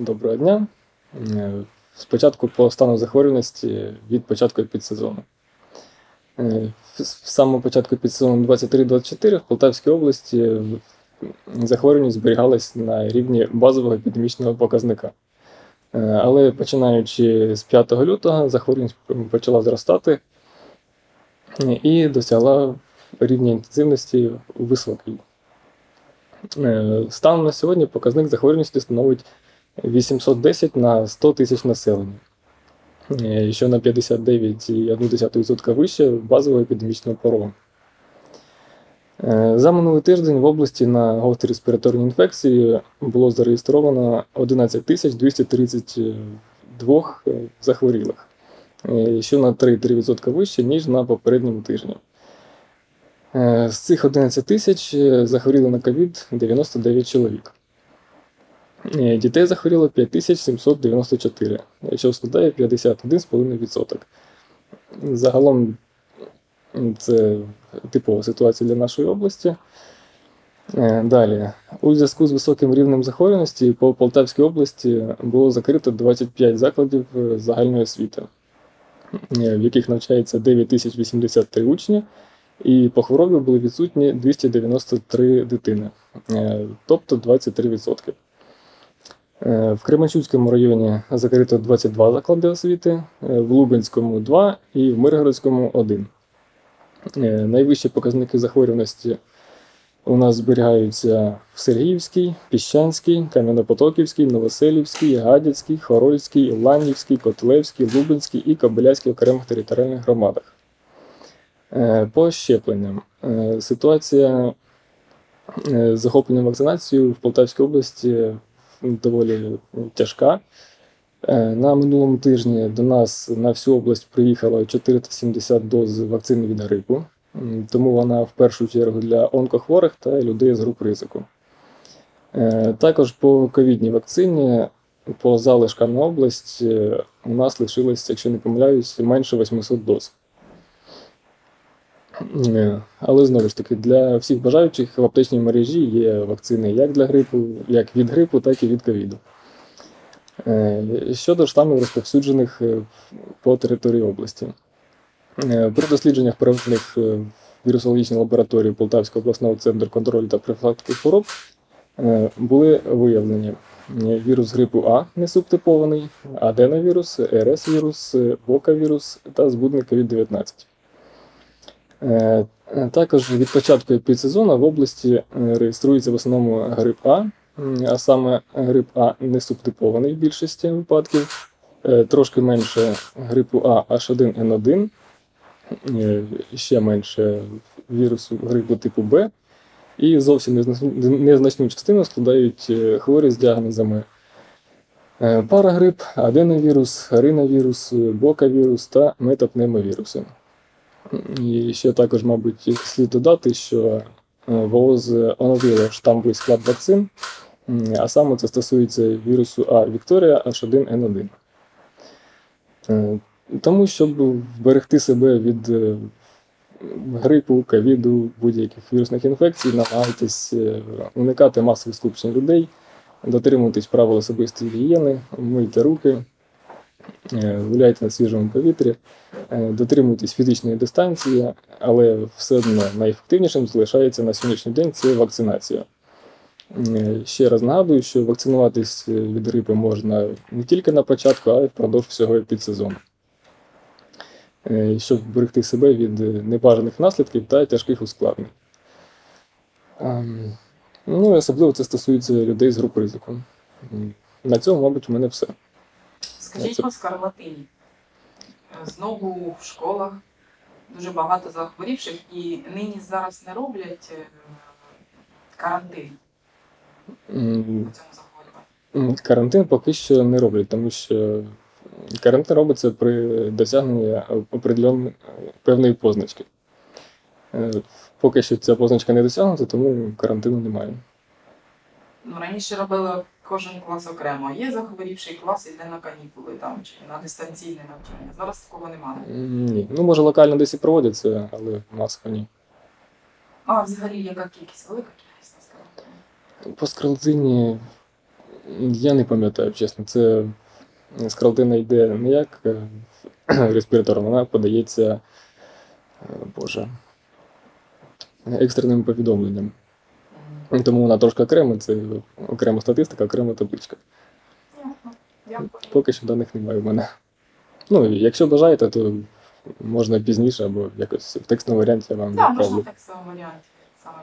Доброго дня. Е, Спочатку по стану захворюваності від початку підсезону. Е, З самого початку підсезону 23-24 в Полтавській області захворюваність зберігалась на рівні базового епідемічного показника. Е, Але починаючи з 5 лютого захворюваність почала зростати і досягла рівня інтенсивності високий. Станом на сьогодні показник захворюваності становить 810 на 100 тисяч населення, Е, що на 59,1% вище базового епідемічного порогу. Е, За минулий тиждень в області на гострі респіраторні інфекції було зареєстровано 11 тисяч 232 е, захворілих, що на 3,3% вище, ніж на попередньому тижні. З цих 11 тисяч захворіли на ковід 99 чоловік. Е, Дітей захворіло 5794, що складає 51,5%. Загалом це типова ситуація для нашої області. Е, Далі, у зв'язку з високим рівнем захворюваності по Полтавській області було закрито 25 закладів е, загальної освіти, в яких навчається 9083 учні, і по хворобі були відсутні 293 дитини, тобто 23%. Е, В Кременчуцькому районі закрито 22 заклади освіти, е, в Лубенському 2 і в Миргородському 1. Е, Найвищі показники захворюваності у нас зберігаються в Сергіївській, Піщанській, Кам'янопотоківській, Новоселівській, Гадяцькій, Хорольській, Ланівській, Котлевській, Лубенській і Кобиляцькій окремих територіальних громадах. По щепленням. Ситуація з захопленням вакцинацією в Полтавській області доволі тяжка. Е, На минулому тижні до нас на всю область приїхало 470 доз вакцини від грипу, тому вона в першу чергу для онкохворих та людей з груп ризику. Е, Також по ковідній вакцині по залишкам на область е, у нас лишилось, якщо не помиляюсь, менше 800 доз. Е, Але знову ж таки, для всіх бажаючих в аптечній мережі є вакцини як для грипу, як від грипу, так і від ковіду. Е, Щодо штамів розповсюджених е, по території області. При дослідженнях, проведених вірусологічній лабораторії Полтавського обласного центру контролю та профілактики хвороб, були виявлені вірус грипу А несубтипований, аденовірус, РС-вірус, Бока-вірус та збудник COVID-19. Е, е, Також від початку підсезону в області е, реєструється в основному грип А, а саме грип А не субтипований в більшості випадків, трошки менше грипу А H1N1, е, ще менше вірусу грипу типу Б, і зовсім незначну частину складають хворі з діагнозами парагрип, аденовірус, риновірус, бокавірус та метапневмовіруси. І ще також, мабуть, слід додати, що е, ВООЗ оновило штамповий склад вакцин, а саме це стосується вірусу А Вікторія H1N1. Е, Тому, щоб вберегти себе від е, грипу, ковіду, будь-яких вірусних інфекцій, намагайтесь уникати масових скупчень людей, дотримуватись правил особистої гігієни, мийте руки, гуляйте на свіжому повітрі. Е, Дотримуйтесь фізичної дистанції, але все одно найефективнішим залишається на сьогоднішній день це вакцинація. Е, Ще раз нагадую, що вакцинуватись е, від грипу можна не тільки на початку, а й впродовж всього підсезону. Е, Щоб берегти себе від е, небажаних наслідків та тяжких ускладнень. Ем, Ну і особливо це стосується людей з груп ризику. На цьому, мабуть, в мене все. Скажіть Це- по скарлатині. Знову в школах дуже багато захворівших і нині зараз не роблять е, карантин по цьому захворюванню. М, Карантин поки що не роблять, тому що карантин робиться при досягненні определен- певної позначки. Е, Поки що ця позначка не досягнута, тому карантину немає. Ну, раніше робили кожен клас окремо. Є захворівший клас, йде на канікули там чи на дистанційне навчання. Зараз такого немає. Ні. Ну, може, локально десь і проводяться, але масово ні. А взагалі яка кількість? Велика кількість на скарлатині? По скарлатині Я не пам'ятаю, чесно. Це скарлатина йде не як е, респіратор, вона подається, е, Боже, екстреним повідомленням. Тому вона трошки окрема, це окрема статистика, окрема табличка. Поки що даних немає в мене. Ну, якщо бажаєте, то можна пізніше або якось в текстовому варіанті я вам Так, можна в текстовому варіанті саме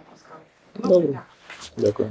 про. Добре. Дякую. Дякую.